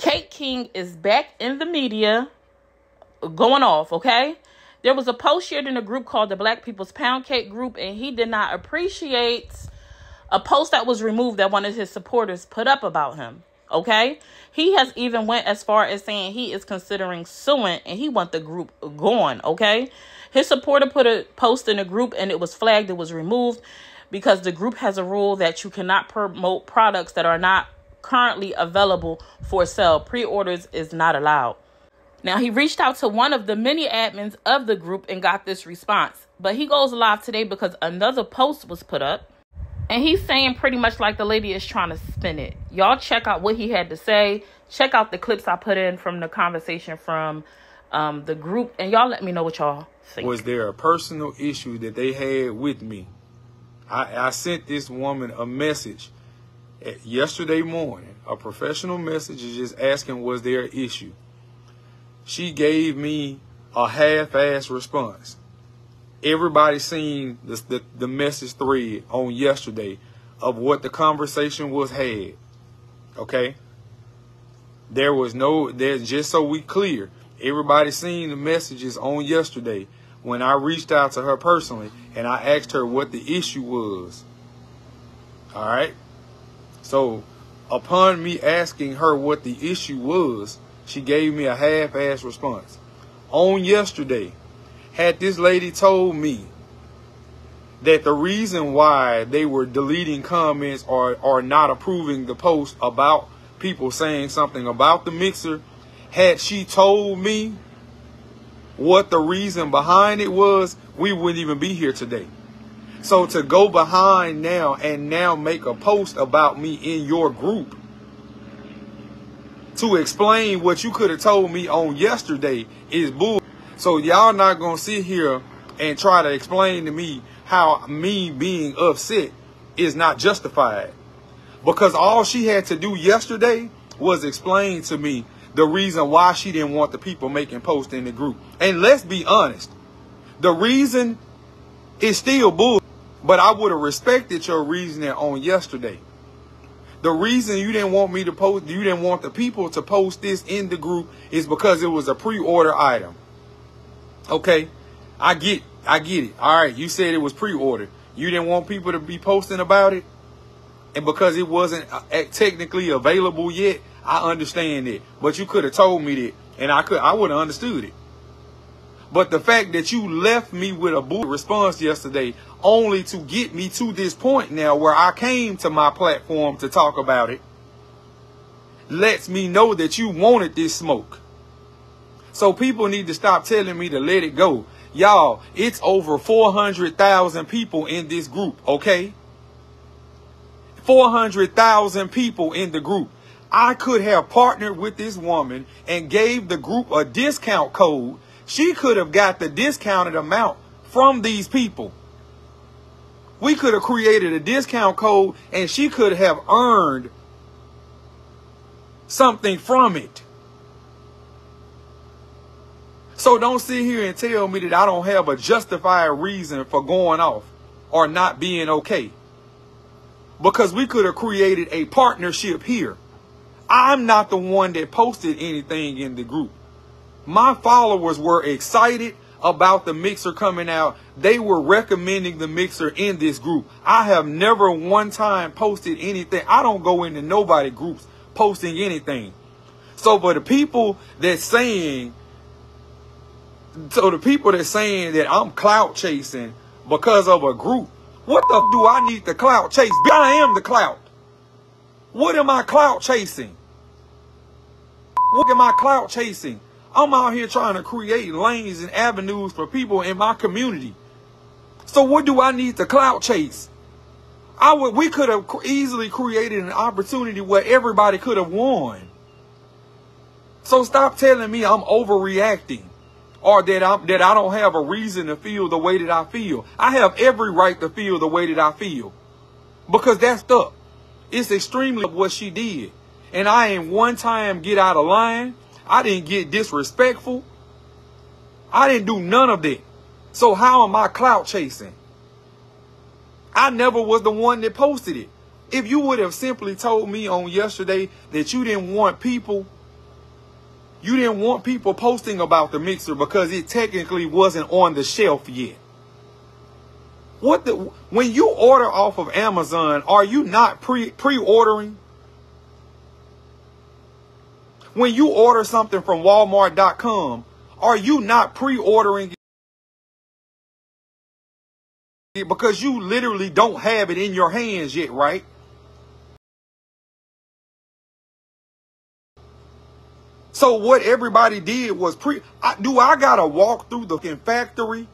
Kake King is back in the media going off, okay? There was a post shared in a group called the Black People's Pound Cake Group, and he did not appreciate a post that was removed that one of his supporters put up about him. Okay, he has even went as far as saying he is considering suing and he want the group gone. Okay, his supporter put a post in a group and it was flagged. It was removed because the group has a rule that you cannot promote products that are not currently available for sale. Pre-orders is not allowed. Now, he reached out to one of the many admins of the group and got this response. But he goes live today because another post was put up. And he's saying pretty much like the lady is trying to spin it. Y'all check out what he had to say. Check out the clips I put in from the conversation from um, the group. And y'all let me know what y'all think. Was there a personal issue that they had with me? I, I sent this woman a message yesterday morning. A professional message is just asking, was there an issue? she gave me a half-ass response. Everybody seen the, the, the message thread on yesterday of what the conversation was had. Okay? There was no, there's just so we clear, everybody seen the messages on yesterday when I reached out to her personally and I asked her what the issue was. All right? So, upon me asking her what the issue was, she gave me a half-ass response. On yesterday, had this lady told me that the reason why they were deleting comments or, or not approving the post about people saying something about the mixer, had she told me what the reason behind it was, we wouldn't even be here today. So to go behind now and now make a post about me in your group to explain what you could have told me on yesterday is bull. So y'all not gonna sit here and try to explain to me how me being upset is not justified. Because all she had to do yesterday was explain to me the reason why she didn't want the people making posts in the group. And let's be honest, the reason is still bull. But I would have respected your reasoning on yesterday. The reason you didn't want me to post, you didn't want the people to post this in the group is because it was a pre-order item. Okay, I get, I get it. All right, you said it was pre-order. You didn't want people to be posting about it, and because it wasn't uh, technically available yet, I understand it. But you could have told me that, and I could, I would have understood it. But the fact that you left me with a bull response yesterday only to get me to this point now where I came to my platform to talk about it lets me know that you wanted this smoke. So people need to stop telling me to let it go. Y'all, it's over 400,000 people in this group, okay? 400,000 people in the group. I could have partnered with this woman and gave the group a discount code she could have got the discounted amount from these people. We could have created a discount code and she could have earned something from it. So don't sit here and tell me that I don't have a justified reason for going off or not being okay. Because we could have created a partnership here. I'm not the one that posted anything in the group my followers were excited about the mixer coming out. They were recommending the mixer in this group. I have never one time posted anything. I don't go into nobody groups posting anything. So for the people that saying, so the people that saying that I'm clout chasing because of a group, what the do I need the clout chase? I am the clout. What am I clout chasing? What am I clout chasing? I'm out here trying to create lanes and avenues for people in my community. So what do I need to clout chase? I would, we could have easily created an opportunity where everybody could have won. So stop telling me I'm overreacting or that I'm that I don't have a reason to feel the way that I feel. I have every right to feel the way that I feel. Because that's up. It's extremely what she did. And I ain't one time get out of line. I didn't get disrespectful. I didn't do none of that. So how am I clout chasing? I never was the one that posted it. If you would have simply told me on yesterday that you didn't want people You didn't want people posting about the mixer because it technically wasn't on the shelf yet. What the when you order off of Amazon, are you not pre pre-ordering? When you order something from walmart.com, are you not pre-ordering it because you literally don't have it in your hands yet, right? So what everybody did was pre. I, do I gotta walk through the factory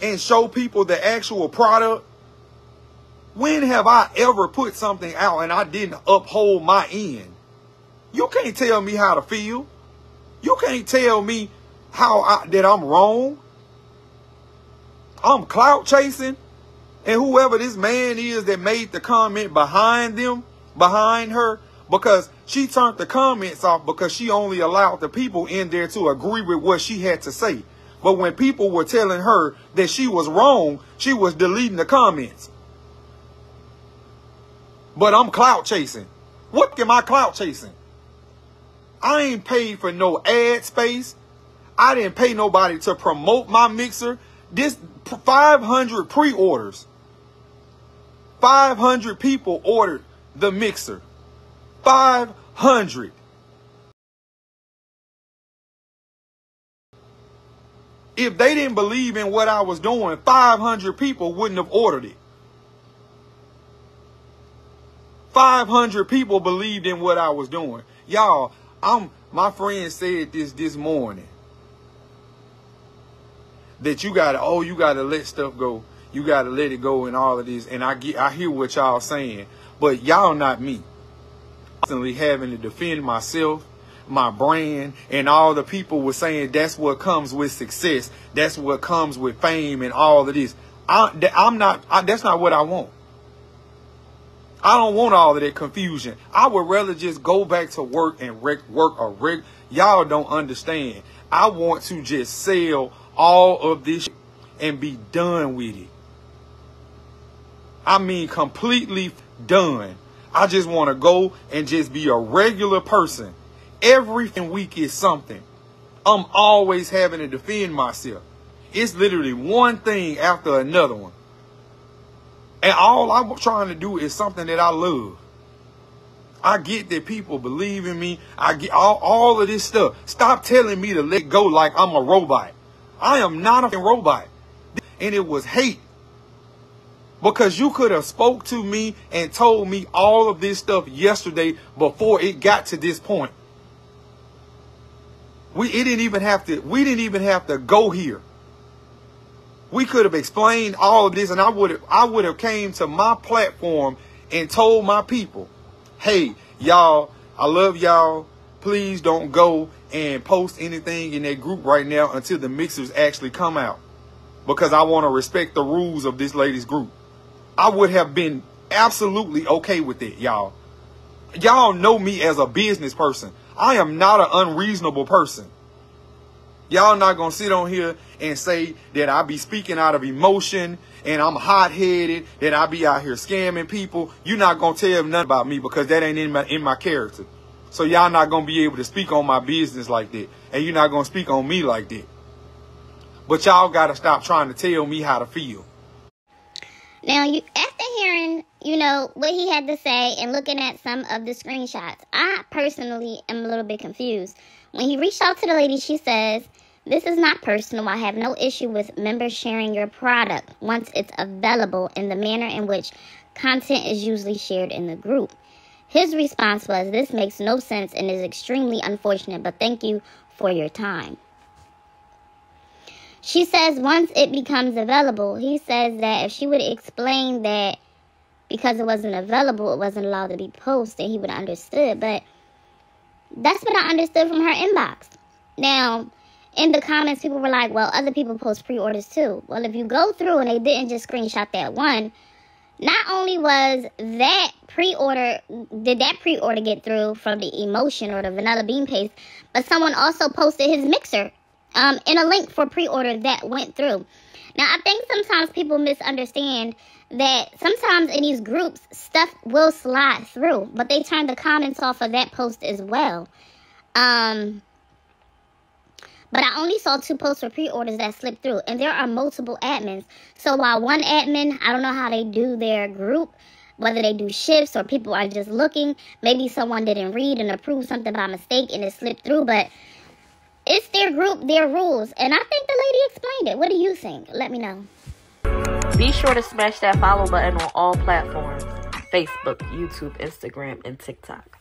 and show people the actual product? When have I ever put something out and I didn't uphold my end? You can't tell me how to feel. You can't tell me how I, that I'm wrong. I'm clout chasing. And whoever this man is that made the comment behind them, behind her, because she turned the comments off because she only allowed the people in there to agree with what she had to say. But when people were telling her that she was wrong, she was deleting the comments. But I'm clout chasing. What am I clout chasing? I ain't paid for no ad space. I didn't pay nobody to promote my mixer. This 500 pre-orders. 500 people ordered the mixer. 500. If they didn't believe in what I was doing, 500 people wouldn't have ordered it. 500 people believed in what I was doing. Y'all, I'm my friend said this this morning. That you gotta, oh, you gotta let stuff go. You gotta let it go and all of this. And I get I hear what y'all saying. But y'all not me constantly having to defend myself, my brand, and all the people were saying that's what comes with success. That's what comes with fame and all of this. I, am not, I, that's not what I want. I don't want all of that confusion. I would rather just go back to work and work a reg. Y'all don't understand. I want to just sell all of this and be done with it. I mean, completely done. I just want to go and just be a regular person. Every week is something. I'm always having to defend myself. It's literally one thing after another one. And all I'm trying to do is something that I love. I get that people believe in me. I get all, all of this stuff. Stop telling me to let go like I'm a robot. I am not a robot. And it was hate because you could have spoke to me and told me all of this stuff yesterday before it got to this point. We it didn't even have to we didn't even have to go here. We could have explained all of this and I would have I would have came to my platform and told my people, "Hey, y'all, I love y'all. Please don't go and post anything in that group right now until the mixers actually come out because I want to respect the rules of this lady's group." I would have been absolutely okay with it, y'all. Y'all know me as a business person. I am not an unreasonable person. Y'all not gonna sit on here and say that I be speaking out of emotion and I'm hot headed, that I be out here scamming people. You're not gonna tell them nothing about me because that ain't in my in my character. So y'all not gonna be able to speak on my business like that. And you're not gonna speak on me like that. But y'all gotta stop trying to tell me how to feel. Now, you you know, what he had to say and looking at some of the screenshots, I personally am a little bit confused. When he reached out to the lady, she says, This is not personal. I have no issue with members sharing your product once it's available in the manner in which content is usually shared in the group. His response was, This makes no sense and is extremely unfortunate, but thank you for your time. She says once it becomes available, he says that if she would explain that because it wasn't available, it wasn't allowed to be posted, he would have understood. But that's what I understood from her inbox. Now, in the comments, people were like, well, other people post pre orders too. Well, if you go through and they didn't just screenshot that one, not only was that pre order, did that pre order get through from the emotion or the vanilla bean paste, but someone also posted his mixer um, in a link for pre-order that went through. Now, I think sometimes people misunderstand that sometimes in these groups, stuff will slide through, but they turn the comments off of that post as well. Um, But I only saw two posts for pre-orders that slipped through, and there are multiple admins. So while one admin, I don't know how they do their group, whether they do shifts or people are just looking. Maybe someone didn't read and approve something by mistake and it slipped through, but it's their group, their rules, and I think the lady explained it. What do you think? Let me know. Be sure to smash that follow button on all platforms Facebook, YouTube, Instagram, and TikTok.